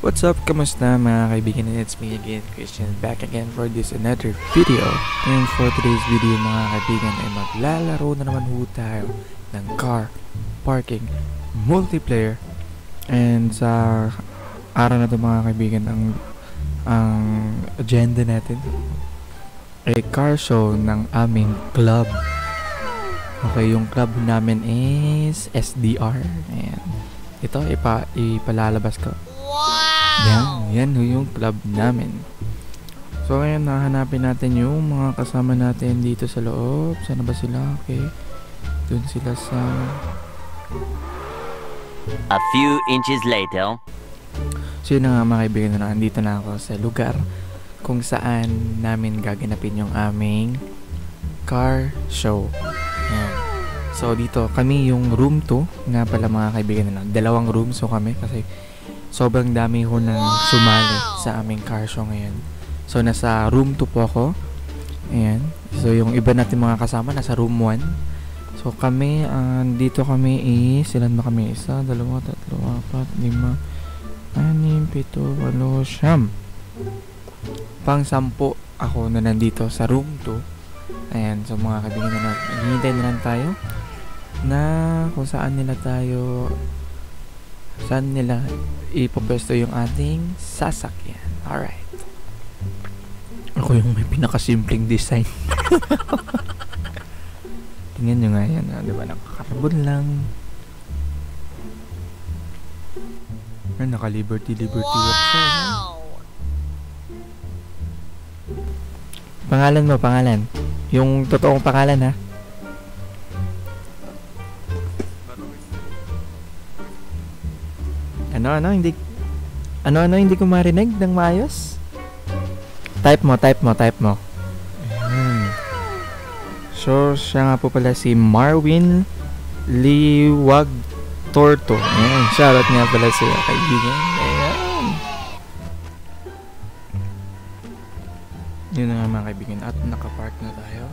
What's up? Kamusta mga kaibigan? It's me again, Christian, back again for this another video. And for today's video mga kaibigan ay maglalaro na naman ho tayo ng car parking multiplayer. And sa araw na to mga kaibigan, ang, ang agenda natin ay car show ng aming club. Okay, yung club namin is SDR. Ayan. Ito, ipa, ipalalabas ko. Yan, yan ho yung club namin. So ngayon, nahanapin natin yung mga kasama natin dito sa loob. Sana ba sila? Okay. Doon sila sa... A few inches later. So yun na nga mga kaibigan na andito na ako sa lugar kung saan namin gaganapin yung aming car show. Yan. So dito, kami yung room 2 nga pala mga kaibigan na Dalawang rooms so kami kasi sobrang dami ho nang sumali sa aming car show ngayon. So, nasa room 2 po ako. Ayan. So, yung iba natin mga kasama, nasa room 1. So, kami, uh, dito kami is, ilan ba kami? Isa, dalawa, tatlo, apat, lima, anim, pito, walo, siyam. Pang sampu ako na nandito sa room 2. Ayan, so mga kaibigan na naghihintay na lang tayo na kung saan nila tayo saan nila ipopwesto yung ating sasakyan. Alright. Ako yung may pinakasimpleng design. Tingnan nyo nga yan, ah, di ba? Nakakarbon lang. Ay, naka-liberty, liberty walk siya. ah. Pangalan mo, pangalan. Yung totoong pangalan, ha? Ano, ano, hindi... Ano, ano, hindi ko marinig ng maayos? Type mo, type mo, type mo. Ayan. So, siya nga po pala si Marwin Liwag Torto. Ayan, shoutout nga pala sa kaibigan. Ayan. Yun na nga mga kaibigan. At nakapark na tayo.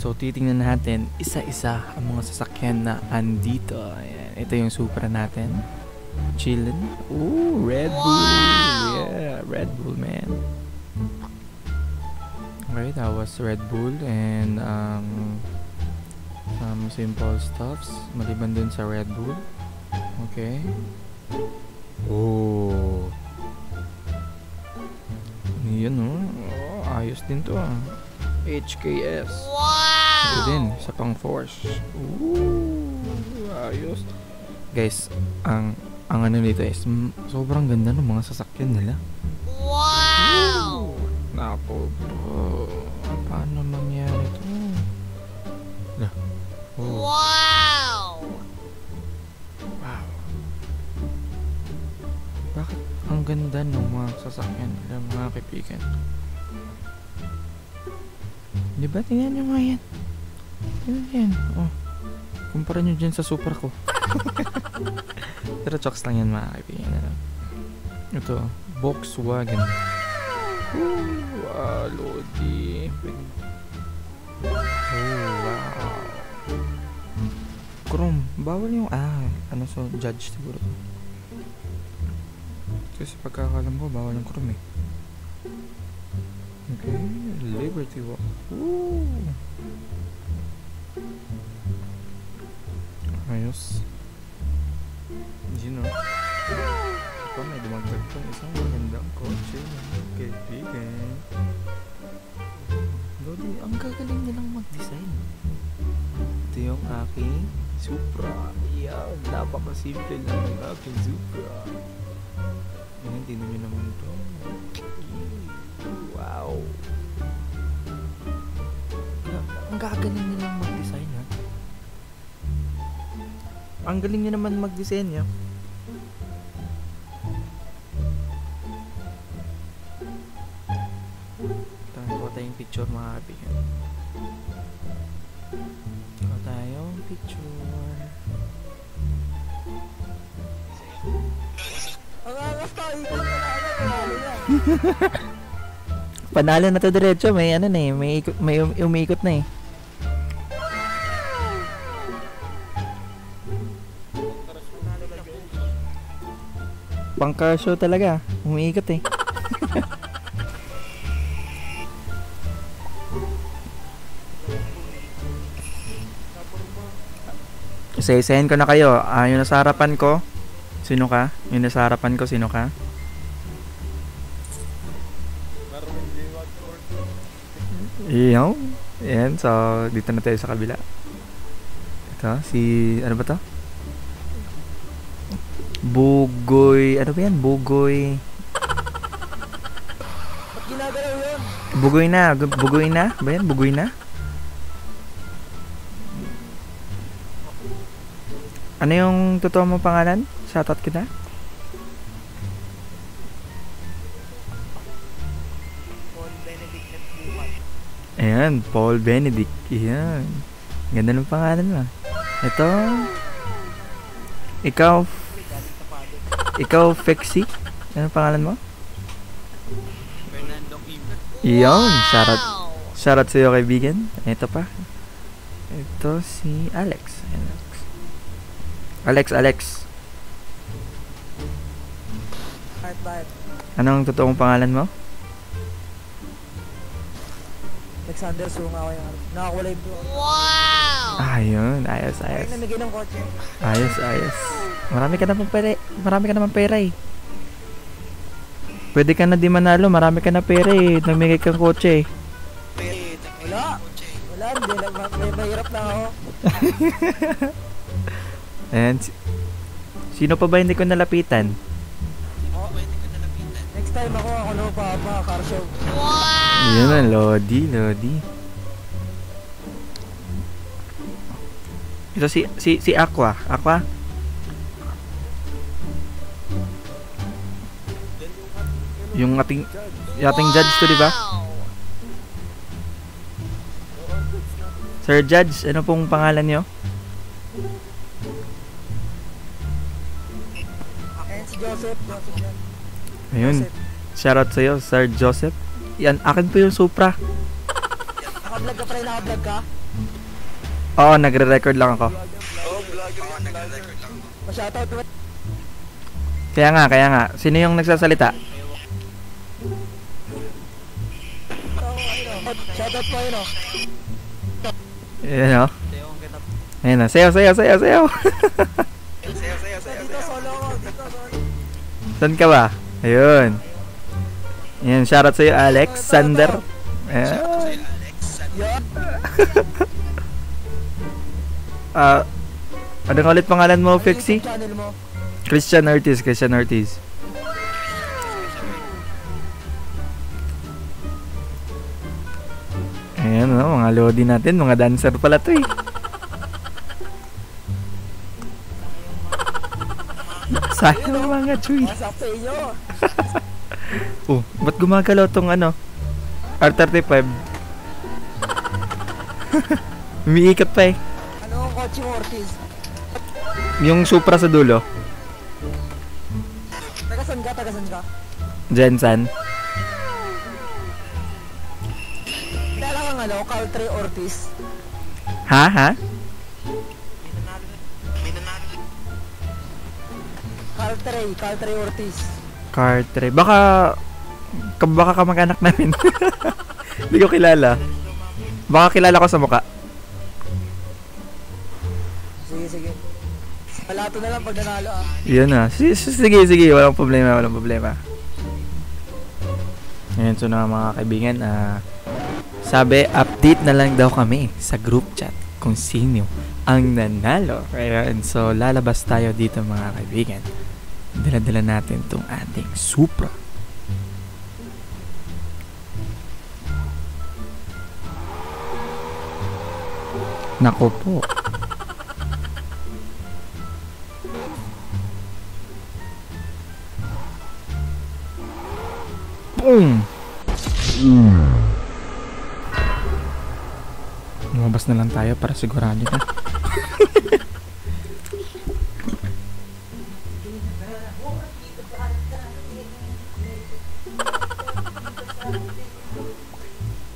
So, titingnan natin isa-isa ang mga sasakyan na andito. Ayan. Ito yung Supra natin. Chillin. Ooh, Red Bull. Yeah, Red Bull, man. Okay, that was Red Bull and um, some simple stuffs. Maliban dun sa Red Bull. Okay. Oh. Yan oh. oh ayos din to ah. HKS. Ito din, sa pang force. Ooh, ayos. Guys, ang ang ano nito is sobrang ganda ng mga sasakyan nila. Wow! Nako bro. Paano mangyari to? Na. Oh. Wow! Wow. Bakit ang ganda ng mga sasakyan nila mga kaibigan? Di ba? Tingnan nyo nga yan. Nyo yan. Oh. Kumpara nyo dyan sa super ko. Pero chokes lang yan mga kaibigan. Ano? Ito. Volkswagen. Ooh, wow, Lodi. Oh, wow. Chrome. Bawal yung, ah, ano so, judge siguro. Kasi pagkakalam ko, bawal yung chrome eh. Okay, Liberty Walk. Woo! Ayos. Know. Ito may dumagdag pang isang magandang kotse mga kaibigan. Lodi, ang gagaling nilang mag-design. Ito yung aking Supra. Yan, napakasimple lang ng aking Supra. Yan, tingnan nyo naman ito. Wow. Ang gagaling nilang Ang galing niya naman mag-design ya. Tayo ko tayong picture mga kaibigan. Ko tayong picture. Panalo na to diretso, may ano na eh, may, ikot, may um, umiikot na eh. Pang car show talaga. Umiikot eh. Isa-isahin ko na kayo. Ah, yung nasa harapan ko. Sino ka? Yung nasa harapan ko, sino ka? Iyo. Yan. So, dito na tayo sa kabila. Ito, si... Ano ba to? Bugoy... Ano ba yan? Bugoy... Bugoy na. Bugoy na? Ba yan? Bugoy na? Ano yung totoo mong pangalan? Shoutout kita. Ayan, Paul Benedict. Ayan. Ganda ng pangalan mo. Ito. Ikaw. Ikaw, Fexi. Ano pangalan mo? Fernando Kim. Iyon, shoutout. Shoutout sa'yo kaibigan. Ito pa. Ito si Alex. Alex. Alex, Alex. Anong totoong pangalan mo? Alexander Sunga ako yung nakakulay bro. Ayun, ayos, Ay, ayos. namigay ng kotse. Ayos, ayos. Marami ka naman pera, marami ka naman pera eh. Pwede ka na di manalo, marami ka na pera eh. Namigay kang kotse eh. Wala. Wala, hindi lang. ma- May mahirap lang ako. Ayan. si- Sino pa ba hindi ko nalapitan? Next time ako, ako na pa, pa car show. Yun na, Lodi, Lodi. Ito si, si, si Aqua. Aqua? Yung ating, yung ating judge to, di ba? Sir Judge, ano pong pangalan yan. Ayun. Shoutout sa'yo, Sir Joseph. Yan, akin po yung Supra. Naka-vlog ka pa rin, naka-vlog ka? Oo, nagre-record lang ako. Pa-shoutout mo. Kaya nga, kaya nga. Sino yung nagsasalita? Shoutout po yun, oh. Ayan o. Ayan o. Sayo, sayo, sayo, sayo. Dito, solo ako. Dito, solo. Saan ka ba? Ayun. Ayan, shoutout sa'yo, Alexander. Ayan. Yan. Ah, ano nga ulit pangalan mo, Fixie? Christian Ortiz, Christian Ortiz. Ayan o, mga lodi natin, mga dancer pala to eh. Sayang mga chuy. Sa. Oh, ba't gumagalaw tong ano? R35. Umiikot pa eh. Ano ang kotse mo, Ortiz? Yung Supra sa dulo. Tagasan ka, tagasan ka. Jensen. Kilala kang ano, Caltre Ortiz. Ha? Ha? Caltre, Caltre Ortiz. Car 3. Baka, ka, baka kamag-anak namin. Hindi ko kilala. Baka kilala ko sa muka. Sige, sige. Palato na lang pag nanalo ah. Yun na. S- s- Sige, sige. Walang problema, walang problema. Ngayon, so na mga kaibigan, ah, sabi, update na lang daw kami sa group chat kung sino ang nanalo. Ayan, so lalabas tayo dito mga kaibigan. Dala-dala natin tong ating Supra. Nako po. Boom! Lumabas na lang tayo para sigurado na.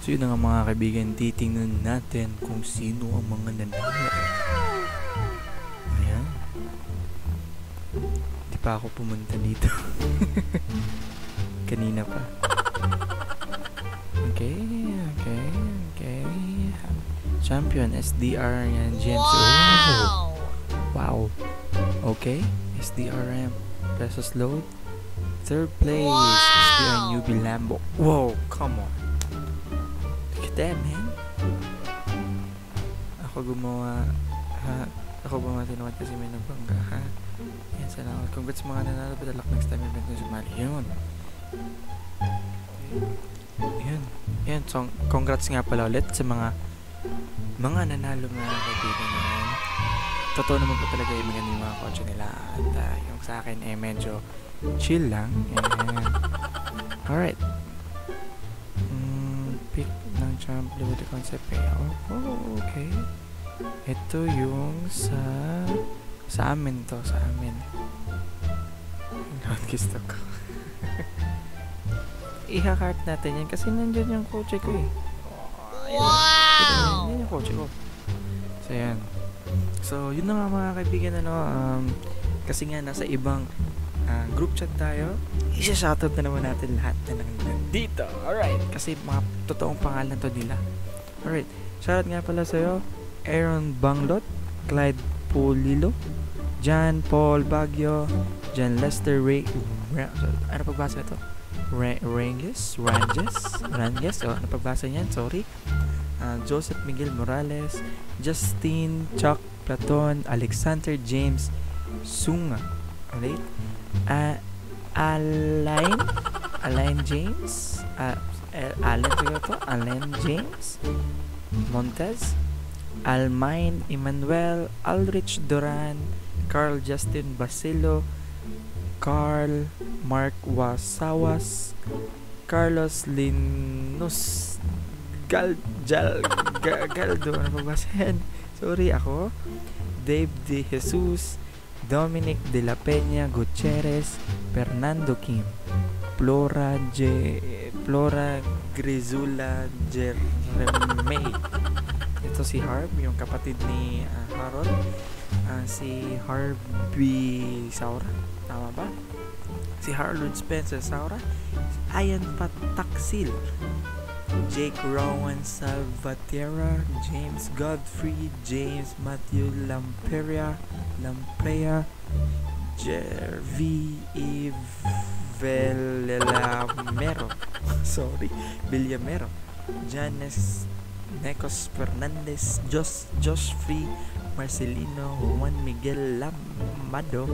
So yun nga mga kaibigan, titingnan natin kung sino ang mga nanalo. Ayan. Di pa ako pumunta dito. Kanina pa. Okay, okay, okay. Champion, SDR yan, GMC. Oh, wow. Okay, SDRM. Pesos load. Third place, SDR Newbie Lambo. Whoa, come on. That, man. Ako gumawa, ha? Ako gumawa tinuwad kasi may nagbangga, ha? Yan, salamat. Congrats mga nanalo. Padalak next time event na sumali. Yun. Yan. Yan. So, congrats nga pala ulit sa mga mga nanalo mga kaibigan naman. Totoo naman po talaga yung maganda yung mga kotse nila. At ah, yung sa akin eh medyo chill lang. Yan. Alright. Champ with the concept eh. Oh, okay. Ito yung sa sa amin to, sa amin. Gusto ko. Iha-cart natin yan kasi nandyan yung kotse ko eh. Wow! Yan yung kotse ko. So, yan. So, yun na nga mga kaibigan, ano, um, kasi nga nasa ibang ah, group chat tayo, isa-shoutout na naman natin lahat na nandito. Alright. Kasi mga totoong pangalan to nila. Alright. Shoutout nga pala sa'yo, Aaron Banglot, Clyde Pulilo, John Paul Baguio, John Lester Ray... Ra- ano pagbasa ito? Ra- Ranges? Ranges? Ranges? Oh, ano pagbasa niyan? Sorry. Ah, Joseph Miguel Morales, Justin Chuck Platon, Alexander James Sunga. Alright? Ah, Alain? Alain James? Ah, uh, Alan siguro to? Alain James? Montez? Almain Emmanuel, Alrich Duran, Carl Justin Basilo, Carl Mark Wasawas, Carlos Linus Gal Ga- Galdo ano ba? Sorry ako. Dave De Jesus, Dominic De La Peña Gutierrez, Fernando Kim, Flora J Flora Grizula Jeremey. Ito si Harb, yung kapatid ni ah, Harold. Ah, si Harvey Saura. Tama ba? Si Harold Spencer Saura. Ayan Pataksil. Jake Rowan Salvatierra. James Godfrey. James Matthew Lamperia. Lamprea. Jervy Evelamero. Sorry. Villamero. Janes Necos Fernandez, Jos, Josh Free, Marcelino, Juan Miguel Lamado,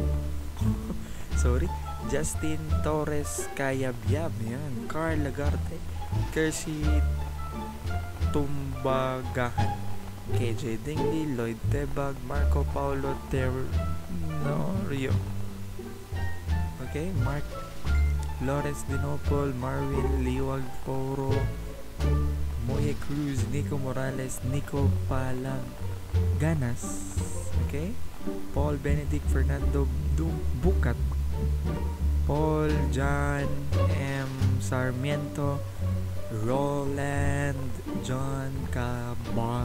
sorry, Justin Torres Cayabyab, yan, Carl Lagarte, Kersi Tumbagahan, KJ Dingley, Lloyd Tebag, Marco Paulo Tenorio, okay, Mark Lawrence Dinopol, Marvin Liwag Poro, Moye Cruz, Nico Morales, Nico Palang Ganas, okay? Paul Benedict Fernando Dum Bukat, Paul John M. Sarmiento, Roland John Cabalaba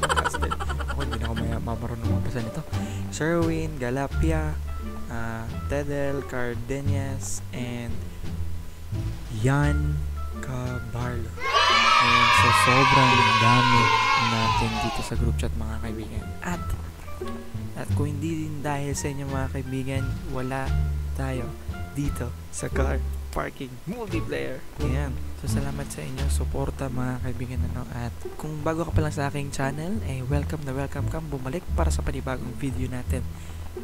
Castel. Ako hindi na ako may mamarunong mabasa nito. Sherwin Galapia, uh, Tedel Cardenas, and Yan Cabarlo. Ayan, so sobrang dami natin dito sa group chat mga kaibigan. At, at kung hindi din dahil sa inyo mga kaibigan, wala tayo dito sa car parking multiplayer. Ayan. So, salamat sa inyo suporta mga kaibigan ano. At kung bago ka pa lang sa aking channel, eh, welcome na welcome kang bumalik para sa panibagong video natin.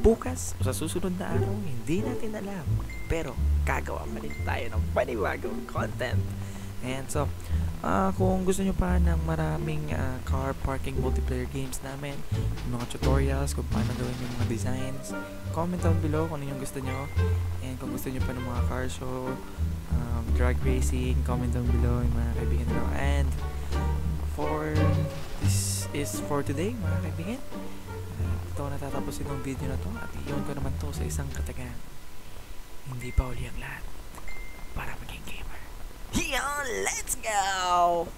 Bukas o sa susunod na araw, hindi natin alam. Pero, gagawa pa rin tayo ng panibagong content. And so, ah, kung gusto nyo pa ng maraming ah, car parking multiplayer games namin, mga tutorials kung paano gawin yung mga designs, comment down below kung ano yung gusto nyo. And kung gusto nyo pa ng mga car show, um, drag racing, comment down below yung mga kaibigan nyo. And for this is for today, mga kaibigan. Uh, ito natatapusin ng video na to at iyon ko naman to sa isang katagan. Hindi pa uli ang lahat Yeah, let's go!